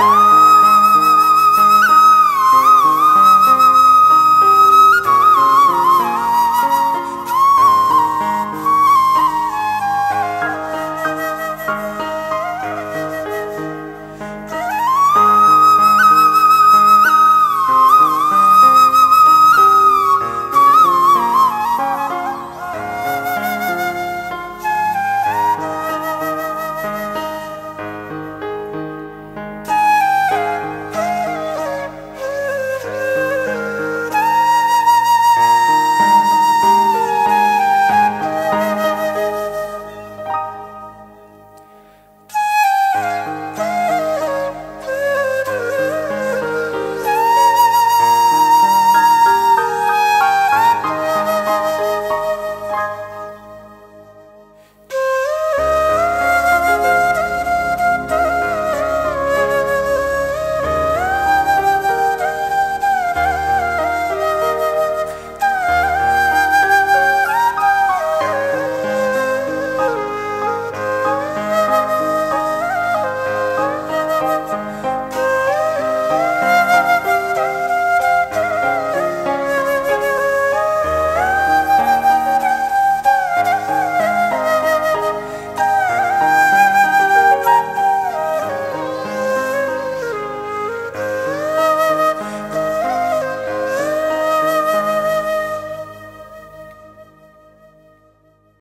Bye.